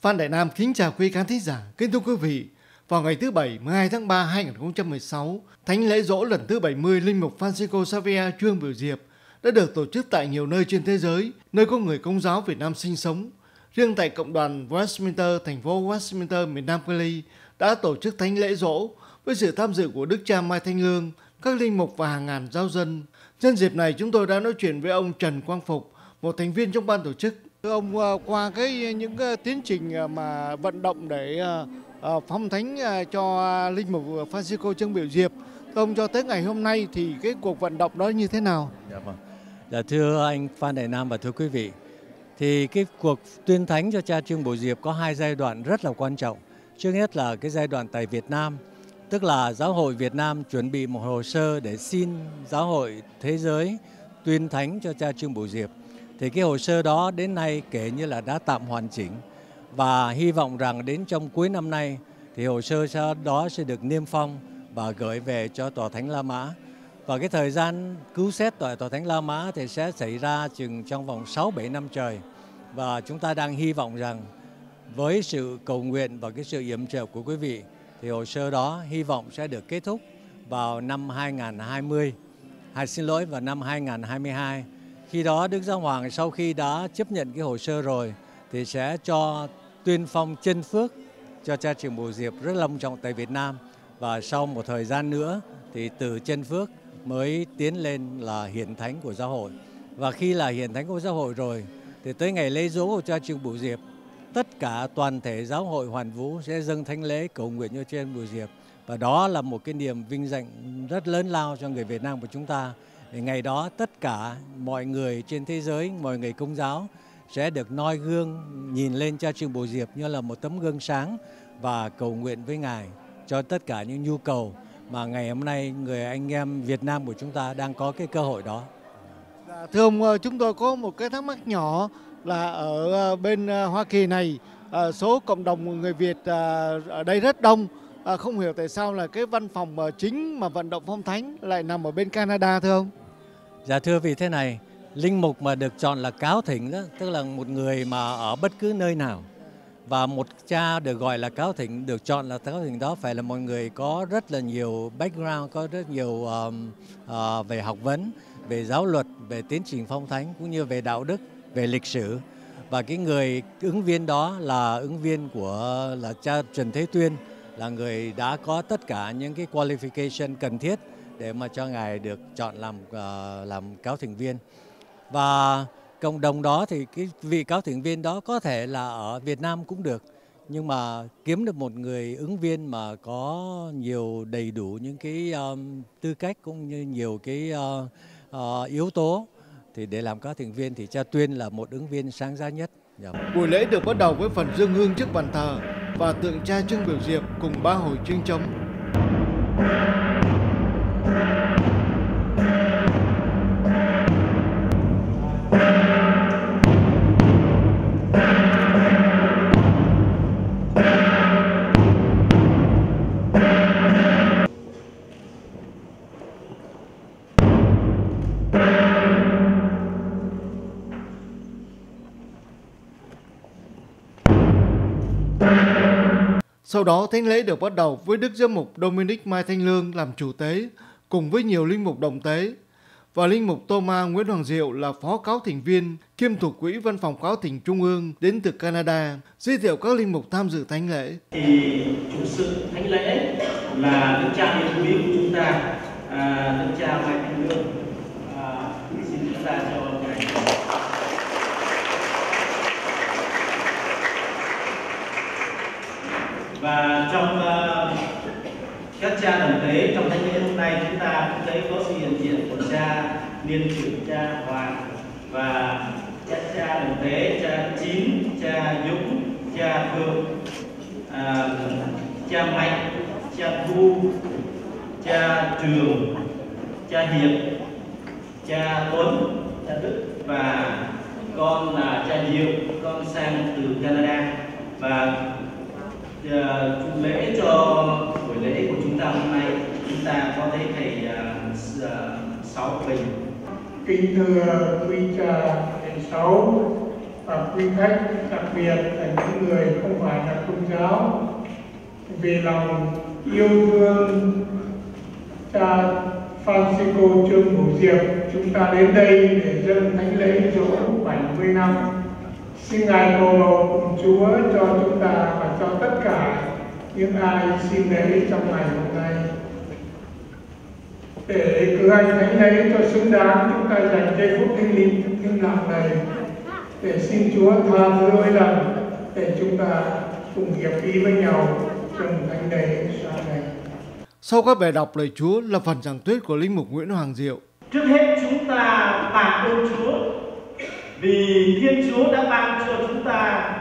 Phan Đại Nam kính chào quý khán thính giả. Kính thưa quý vị, vào ngày thứ Bảy 12 tháng 3 2016, Thánh lễ dỗ lần thứ 70 Linh mục Francisco Xavier Trương Biểu Diệp đã được tổ chức tại nhiều nơi trên thế giới, nơi có người công giáo Việt Nam sinh sống. Riêng tại cộng đoàn Westminster, thành phố Westminster, miền Nam Cali đã tổ chức thánh lễ dỗ với sự tham dự của Đức cha Mai Thanh Lương, các linh mục và hàng ngàn giáo dân. Nhân dịp này chúng tôi đã nói chuyện với ông Trần Quang Phục, một thành viên trong ban tổ chức. Thưa ông, ờ, qua cái ờ, những cái tiến trình mà vận động để phong thánh cho linh mục Francisco Trương Biểu Diệp, thưa ông cho tới ngày hôm nay thì cái cuộc vận động đó như thế nào? Dạ vâng. Dạ thưa anh Phan Đại Nam và thưa quý vị, thì cái cuộc tuyên thánh cho cha Trương Bổ Diệp có hai giai đoạn rất là quan trọng. Trước hết là cái giai đoạn tại Việt Nam, tức là giáo hội Việt Nam chuẩn bị một hồ sơ để xin giáo hội thế giới tuyên thánh cho cha Trương Bổ Diệp. Thì cái hồ sơ đó đến nay kể như là đã tạm hoàn chỉnh và hy vọng rằng đến trong cuối năm nay thì hồ sơ đó sẽ được niêm phong và gửi về cho Tòa Thánh La Mã. Và cái thời gian cứu xét tại Tòa Thánh La Mã thì sẽ xảy ra chừng trong vòng 6-7 năm trời. Và chúng ta đang hy vọng rằng với sự cầu nguyện và cái sự yểm trợ của quý vị thì hồ sơ đó hy vọng sẽ được kết thúc vào năm 2020, hay xin lỗi vào năm 2022. Khi đó Đức Giáo Hoàng sau khi đã chấp nhận cái hồ sơ rồi thì sẽ cho tuyên phong chân phước cho cha Trường Bồ Diệp rất long trọng tại Việt Nam và sau một thời gian nữa thì từ chân phước mới tiến lên là hiển thánh của giáo hội. Và khi là hiển thánh của giáo hội rồi thì tới ngày lễ dỗ của cha Trường Bồ Diệp, tất cả toàn thể giáo hội Hoàn Vũ sẽ dâng thánh lễ cầu nguyện cho trên Bùi Diệp và đó là một cái niềm vinh danh rất lớn lao cho người Việt Nam của chúng ta. Ngày đó tất cả mọi người trên thế giới, mọi người công giáo sẽ được noi gương nhìn lên cha Trương Bồ Diệp như là một tấm gương sáng và cầu nguyện với Ngài cho tất cả những nhu cầu mà ngày hôm nay người anh em Việt Nam của chúng ta đang có cái cơ hội đó. Dạ, thưa ông, ờ, chúng tôi có một cái thắc mắc nhỏ là ở ờ, bên ờ, Hoa Kỳ này số cộng đồng người Việt ở đây rất đông không hiểu tại sao là cái văn phòng chính mà vận động phong thánh lại nằm ở bên Canada thưa ông? Dạ thưa vì thế này, linh mục mà được chọn là cáo thỉnh đó, tức là một người mà ở bất cứ nơi nào. Và một cha được gọi là cáo thỉnh được chọn là cáo thỉnh đó phải là một người có rất là nhiều background có rất nhiều um, uh, về học vấn về giáo luật về tiến trình phong thánh cũng như về đạo đức về lịch sử. Và cái người ứng viên đó là ứng viên của là cha Trần Thế Tuyên là người đã có tất cả những cái qualification cần thiết để mà cho ngài được chọn làm uh, làm cáo thỉnh viên và cộng đồng đó thì cái vị cáo thỉnh viên đó có thể là ở Việt Nam cũng được nhưng mà kiếm được một người ứng viên mà có nhiều đầy đủ những cái um, tư cách cũng như nhiều cái uh, uh, yếu tố thì để làm cáo thành viên thì cha Tuyên là một ứng viên sáng giá nhất. Yeah. Buổi lễ được bắt đầu với phần dương hương trước bàn thờ và tượng cha Trương Biểu Diệp cùng ba hồi chuyên trống. Sau đó thánh lễ được bắt đầu với Đức Giám mục Dominic Mai Thanh Lương làm chủ tế cùng với nhiều linh mục đồng tế và linh mục Thomas Nguyễn Hoàng Diệu là phó cáo thỉnh viên kiêm thủ quỹ văn phòng cáo thỉnh trung ương đến từ Canada giới thiệu các linh mục tham dự thánh lễ. Thì chủ sự thánh lễ là đức cha hiền quý của chúng ta, à, đức cha Mai Thanh Lương. À, xin chúng ta cho ngài và trong uh, các cha đồng tế trong thánh lễ hôm nay chúng ta cũng thấy có sự hiện diện của cha niên trưởng cha hoàng và các cha đồng tế cha chín cha dũng cha phương à, ờ, cha mạnh cha thu cha trường cha hiệp cha tuấn cha đức và con là cha diệu con sang từ canada. Và Dạ, lễ cho buổi lễ của chúng ta hôm nay. Chúng ta có thấy thầy uh, sáu bình kính thưa quý cha thầy sáu và quý khách đặc biệt là những người không phải là công giáo. Vì lòng yêu thương cha Francisco Trương bổ Diệp chúng ta đến đây để dâng thánh lễ dỗ 70 năm. Xin ngài cầu cùng Chúa cho chúng ta cho tất cả những ai xin lễ trong ngày hôm nay để cử hành thánh lễ cho xứng đáng chúng ta dành giây phút thinh linh thinh lặng này để xin Chúa tha thứ lỗi lầm để chúng ta cùng hiệp ý với nhau trong thánh lễ sáng nay. Sau các bài đọc lời Chúa là phần giảng thuyết của Linh Mục Nguyễn Hoàng Diệu. Trước hết chúng ta tạ ơn Chúa vì Thiên Chúa đã ban cho chúng ta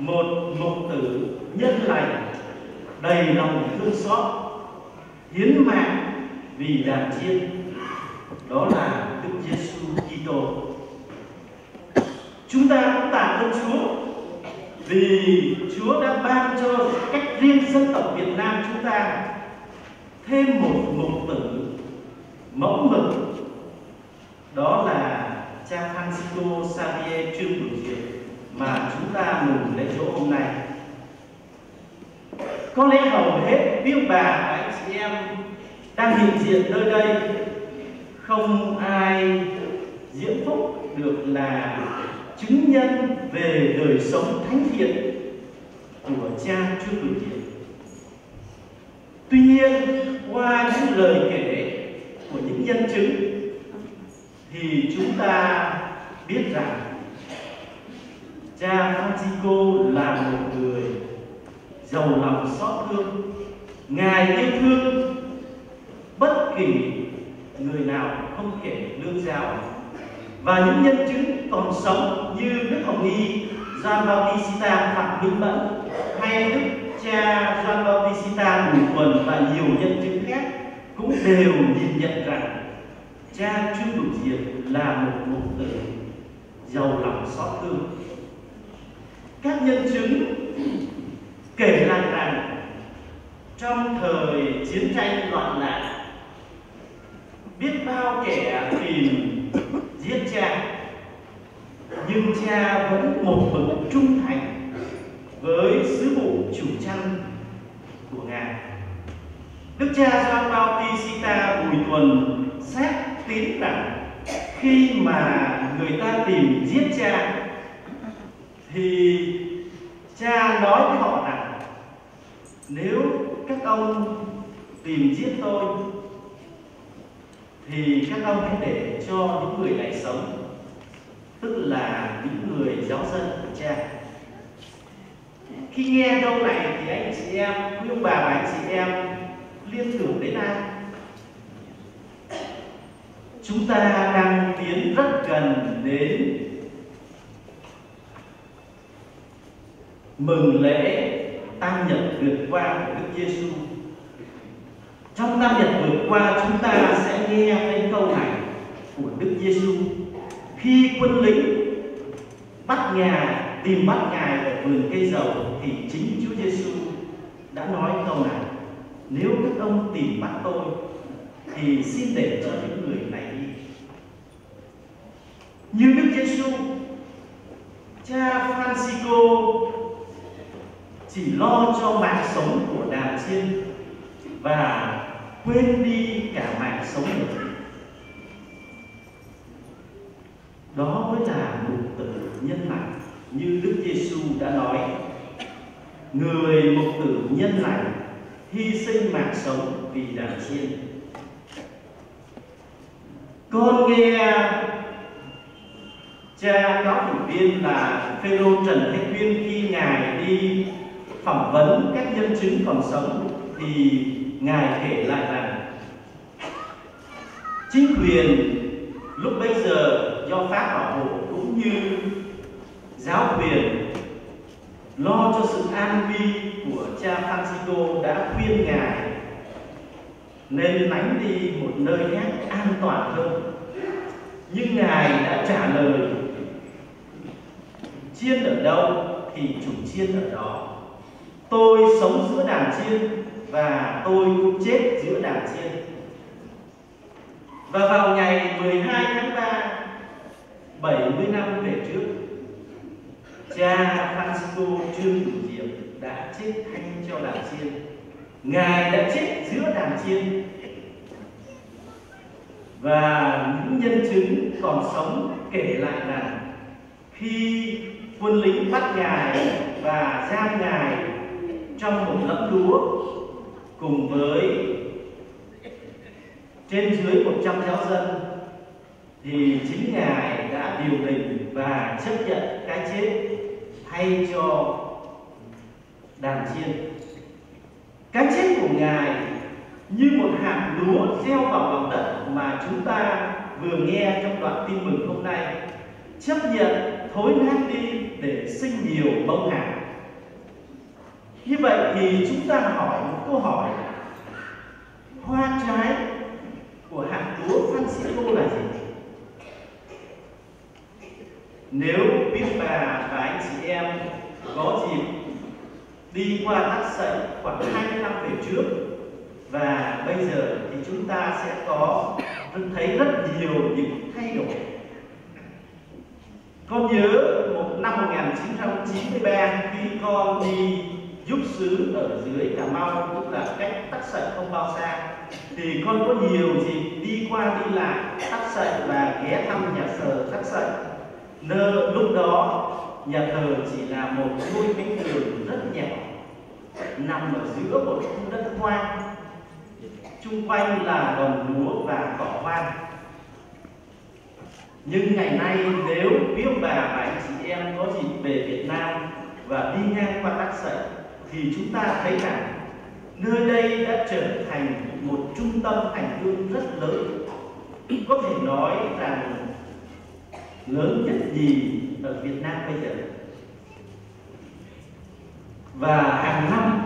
một mục tử nhân lành, đầy lòng thương xót, hiến mạng vì đàn chiên đó là Đức Giêsu Kitô. Chúng ta cũng tạ ơn Chúa vì Chúa đã ban cho cách riêng dân tộc Việt Nam chúng ta thêm một mục tử mẫu mực. Đó là cha Francisco Xavier Trương Bửu Diệp mà chúng ta mừng lễ chỗ hôm nay. Có lẽ hầu hết biết bà và anh chị em đang hiện diện nơi đây, không ai diễn phúc được là chứng nhân về đời sống thánh thiện của cha chúa Bửu thiện. Tuy nhiên, qua những lời kể của những nhân chứng, thì chúng ta biết rằng cha Francisco là một người giàu lòng xót thương ngài yêu thương bất kỳ người nào không kể lương giáo và những nhân chứng còn sống như Đức Hồng Y, Gian Bautista Phạm Minh Mẫn hay Đức cha Gian Bautista Bùi Quần và nhiều nhân chứng khác cũng đều nhìn nhận rằng cha Trương Bửu Diệp là một mục tử giàu lòng xót thương. Các nhân chứng kể lại rằng trong thời chiến tranh loạn lạc, biết bao kẻ tìm giết cha, nhưng cha vẫn một mực trung thành với sứ vụ chủ chăn của ngài đức cha Gioan Bautista Bùi Tuần xét tín rằng khi mà người ta tìm giết cha thì cha nói với họ rằng, nếu các ông tìm giết tôi, thì các ông hãy để cho những người này sống, tức là những người giáo dân của cha. Khi nghe câu này thì anh chị em, quý ông bà và anh chị em liên tưởng đến ai? Chúng ta đang tiến rất gần đến mừng lễ tam nhật vượt qua của Đức Giêsu. Trong tam nhật vượt qua, chúng ta sẽ nghe thấy câu này của Đức Giêsu khi quân lính bắt ngài tìm bắt ngài ở vườn cây dầu thì chính Chúa Giêsu đã nói câu này, nếu các ông tìm bắt tôi thì xin để cho những người này đi như Đức Giêsu, cha Francisco chỉ lo cho mạng sống của đàn chiên và quên đi cả mạng sống của mình đó mới là mục tử nhân lành, như Đức Giêsu đã nói. Người mục tử nhân lành hy sinh mạng sống vì đàn chiên con nghe cha giáo chủ viên là Phêrô Trần Thanh Viên khi ngài đi phỏng vấn các nhân chứng còn sống thì ngài kể lại rằng, chính quyền lúc bây giờ do pháp bảo hộ cũng như giáo quyền lo cho sự an nguy của cha Francisco đã khuyên ngài, nên lánh đi một nơi khác an toàn hơn. Nhưng ngài đã trả lời, chiên ở đâu thì chủ chiên ở đó tôi sống giữa đàn chiên và tôi cũng chết giữa đàn chiên và vào ngày 12 tháng 3 70 năm về trước, cha Francisco Trương Bửu Diệm đã chết thanh cho đàn chiên. Ngài đã chết giữa đàn chiên và những nhân chứng còn sống kể lại rằng khi quân lính bắt ngài và giam ngài trong một lẫm lúa cùng với trên dưới 100 giáo dân, thì chính ngài đã điều đình và chấp nhận cái chết thay cho đàn chiên. Cái chết của ngài như một hạt lúa gieo vào lòng đất mà chúng ta vừa nghe trong đoạn tin mừng hôm nay, chấp nhận thối nát đi để sinh nhiều bông hạt như vậy thì chúng ta hỏi một câu hỏi hoa trái của hạt lúa Francisco là gì? Nếu biết bà và anh chị em có dịp đi qua tắc sậy khoảng 20 năm về trước, và bây giờ thì chúng ta sẽ có thấy rất nhiều những thay đổi con nhớ một năm 1993 khi con đi giúp xứ ở dưới Cà Mau, tức là cách tắc sậy không bao xa. Thì con có nhiều dịp đi qua đi lại, tắc sậy và ghé thăm nhà thờ tắc sậy. Nơi lúc đó, nhà thờ chỉ là một ngôi cánh tường rất nhỏ, nằm ở giữa một khu đất hoang. Chung quanh là đồng lúa và cỏ hoang. Nhưng ngày nay, nếu biết bà và anh chị em có dịp về Việt Nam và đi ngang qua tắc sậy thì chúng ta thấy rằng nơi đây đã trở thành một trung tâm hành hương rất lớn. Có thể nói rằng lớn nhất gì ở Việt Nam bây giờ. Và hàng năm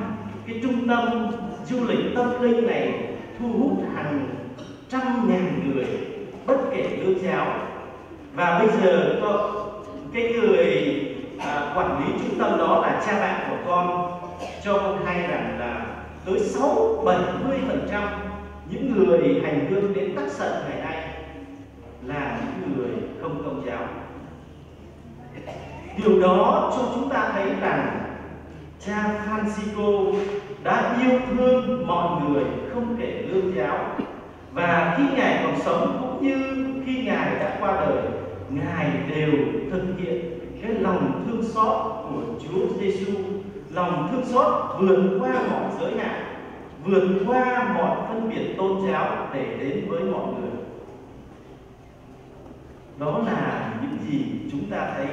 cái trung tâm du lịch tâm linh này thu hút hàng trăm ngàn người bất kể tôn giáo. Và bây giờ có cái người à, quản lý trung tâm đó là cha bạn của con cho con hay rằng là tới 6 70 phần trăm những người hành hương đến tác sận ngày nay là những người không công giáo. Điều đó cho chúng ta thấy rằng cha Francisco đã yêu thương mọi người không kể lương giáo. Và khi ngài còn sống cũng như khi ngài đã qua đời, ngài đều thực hiện cái lòng thương xót của Chúa Giêsu lòng thương xót vượt qua mọi giới hạn, vượt qua mọi phân biệt tôn giáo để đến với mọi người. Đó là những gì chúng ta thấy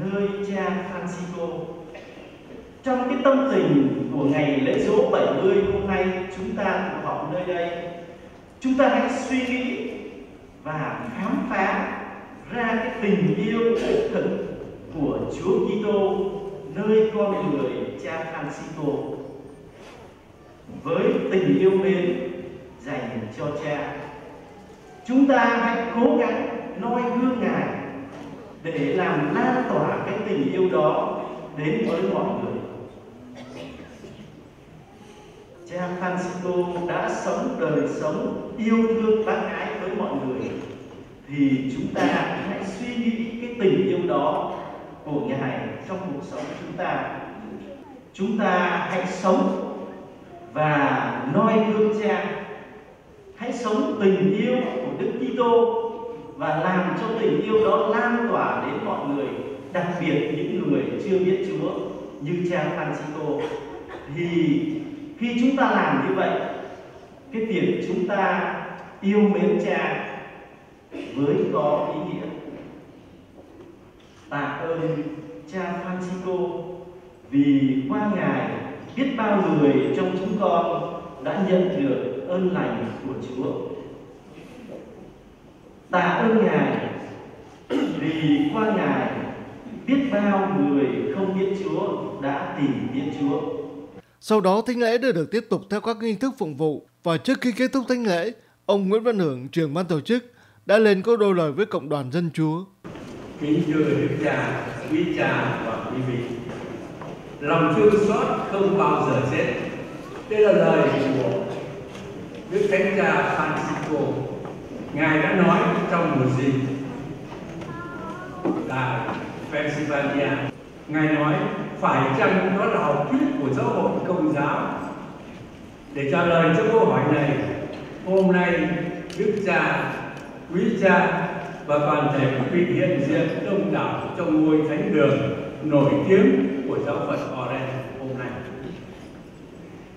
nơi cha Francisco. Trong cái tâm tình của ngày lễ dỗ 70 hôm nay, chúng ta tụ họp nơi đây. Chúng ta hãy suy nghĩ và khám phá ra cái tình yêu thực của Chúa Kitô nơi con người cha Francisco với tình yêu mến dành cho cha. Chúng ta hãy cố gắng noi gương ngài để làm lan tỏa cái tình yêu đó đến với mọi người. Cha Francisco đã sống đời sống yêu thương bác ái với mọi người, thì chúng ta hãy suy nghĩ cái tình yêu đó của ngài trong cuộc sống chúng ta chúng ta hãy sống và noi gương cha. Hãy sống tình yêu của Đức Kitô và làm cho tình yêu đó lan tỏa đến mọi người, đặc biệt những người chưa biết Chúa, như cha Francisco. Thì khi chúng ta làm như vậy, cái việc chúng ta yêu mến cha với có ý nghĩa tạ ơn cha Francisco vì qua ngài biết bao người trong chúng con đã nhận được ơn lành của Chúa tạ ơn ngài vì qua ngài biết bao người không biết Chúa đã tìm biết Chúa sau đó thánh lễ đã được tiếp tục theo các nghi thức phụng vụ và trước khi kết thúc thánh lễ, ông Nguyễn Văn Hưởng, trưởng ban tổ chức, đã lên có đôi lời với cộng đoàn dân Chúa. Kính thưa Đức Cha, quý cha và quý vị, lòng thương xót không bao giờ chết. Đây là lời của Đức Thánh Cha Francisco. Ngài đã nói trong một dịp tại Pennsylvania. ngài nói phải chăng đó là học thuyết của giáo hội công giáo để trả lời cho câu hỏi này hôm nay đức cha quý cha và toàn thể quý vị hiện diện đông đảo trong ngôi thánh đường nổi tiếng của giáo phận Oren hôm nay.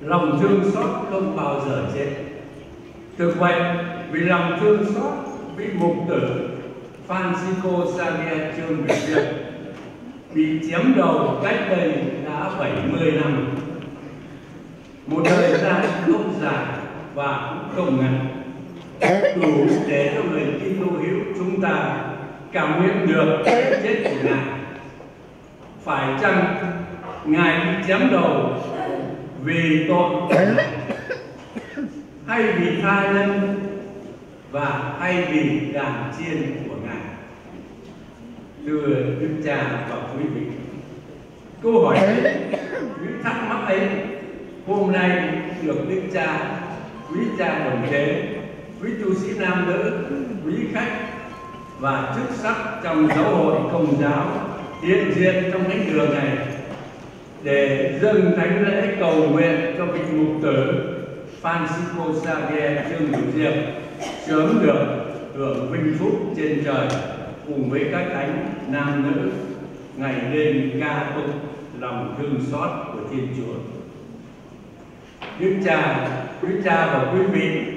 Lòng thương xót không bao giờ chết. Thực vậy, vì lòng thương xót vị mục tử Francisco Xavier Trương Việt Việt bị chiếm đầu cách đây đã 70 năm. Một thời gian không dài và cũng không ngắn đủ để cho người Kitô hữu chúng ta cảm nhận được cái chết của ngài. Phải chăng ngài bị chém đầu vì tội hay vì tha nhân và hay vì đàn chiên của ngài? Thưa đức cha và quý vị, câu hỏi ấy những thắc mắc ấy hôm nay được đức cha, quý cha đồng tế quý tu sĩ nam nữ quý khách và chức sắc trong giáo hội công giáo hiện diện trong thánh đường này để dâng thánh lễ cầu nguyện cho vị mục tử Francisco Xavier Trương Hữu Diệp sớm được hưởng vinh phúc trên trời cùng với các thánh nam nữ ngày đêm ca tụng lòng thương xót của Thiên Chúa. Đức cha, quý cha và quý vị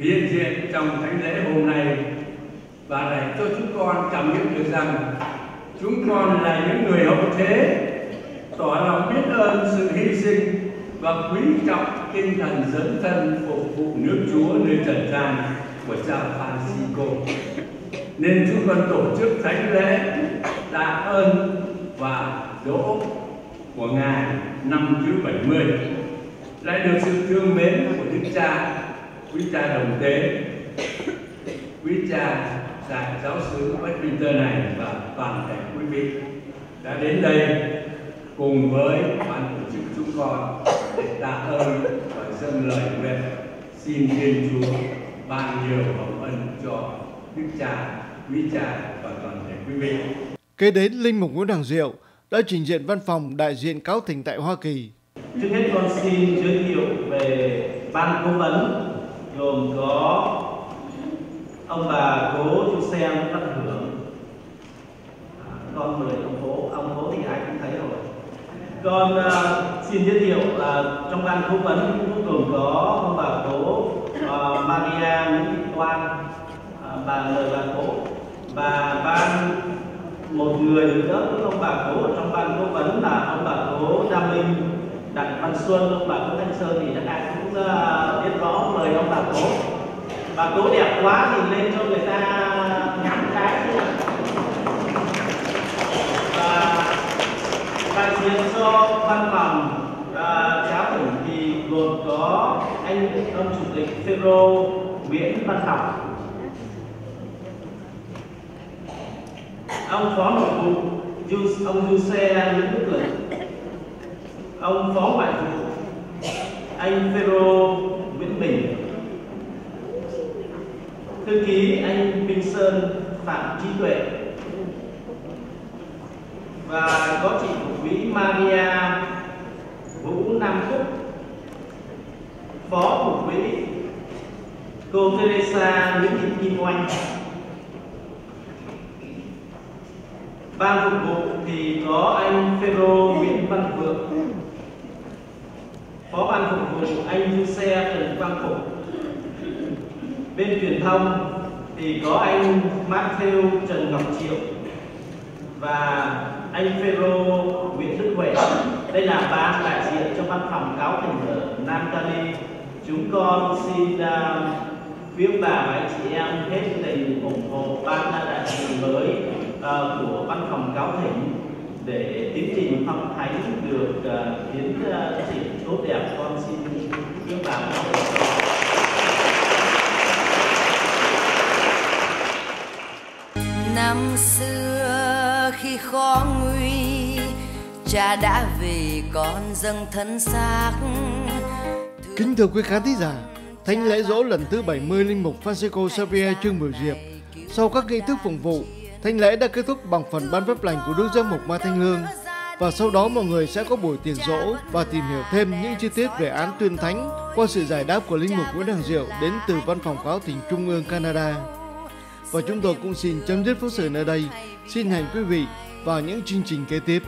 hiện diện trong thánh lễ hôm nay và để cho chúng con cảm nhận được rằng chúng con là những người hậu thế, tỏ lòng biết ơn sự hy sinh và quý trọng tinh thần dẫn thân phục vụ nước Chúa nơi trần gian của cha Francisco. Nên chúng con tổ chức thánh lễ tạ ơn và dỗ của Ngài năm thứ 70 lại được sự thương mến của Đức Cha quý cha đồng tế quý cha đại giáo sứ Westminster này và toàn thể quý vị đã đến đây cùng với ban tổ chức chúng con để tạ ơn và dâng lời nguyện xin Thiên Chúa ban nhiều hồng ân cho Đức Cha, quý cha và toàn thể quý vị. Kế đến Linh Mục Nguyễn Hoàng Diệu đã trình diện văn phòng đại diện cáo thỉnh tại Hoa Kỳ. Trước hết con xin giới thiệu về ban cố vấn gồm có ông bà cố chú xem văn hưởng. À, con người ông cố ông cố thì ai cũng thấy rồi. Con uh, xin giới thiệu là trong ban cố vấn cũng gồm có ông bà cố uh, Maria Nguyễn Thị Toan uh, à, bà lời bà cố. Và ban một người nữa ông bà cố ở trong ban cố vấn là ông bà cố Nam Minh. Đặng Văn Xuân, ông bà cố Thanh Sơn thì các ai cũng uh, biết rõ mời ông bà cố. Bà cố đẹp quá thì lên cho người ta ngắm cái và đại diện cho văn phòng và giáo tỉnh thì gồm có anh ông chủ tịch Phêrô Nguyễn Văn Học. Ông phó nội vụ ông Giuse Nguyễn Đức Lực ông phó ngoại vụ, anh Phêrô Nguyễn Bình. Thư ký, anh Minh Sơn, Phạm Trí Tuệ. Và có chị thủ quỹ Maria Vũ Nam phúc. Phó của quỹ cô Teresa Nguyễn Thị Kim Oanh. Ban phục vụ thì có anh Phêrô Nguyễn Văn Vượng phó ban phục vụ anh Du Xe Trần Quang Phục bên truyền thông thì có anh Matthew Trần Ngọc Triệu và anh Phêrô Nguyễn Đức Huệ. Đây là ban đại diện cho văn phòng cáo thành ở Nam Cali chúng con xin à, uh, quý bà và anh chị em hết tình ủng hộ ban đại diện mới uh, à, của văn phòng cáo thỉnh để tiến trình phong thánh được uh, tiến uh, triển tốt đẹp con xin quý bà năm xưa khi khó nguy cha đã về con dâng thân xác. Kính thưa quý khán thính giả, Thánh lễ dỗ lần thứ 70 Linh mục Francisco Xavier Trương Bửu Diệp. Sau các nghi thức phụng vụ Thánh lễ đã kết thúc bằng phần ban phép lành của Đức Giám mục Mai Thanh Lương và sau đó mọi người sẽ có buổi tiền dỗ và tìm hiểu thêm những chi tiết về án tuyên thánh qua sự giải đáp của Linh mục Nguyễn Đăng Diệu đến từ Văn phòng Cáo tỉnh Trung ương Canada. Và chúng tôi cũng xin chấm dứt phóng sự nơi đây. Xin hẹn quý vị vào những chương trình kế tiếp.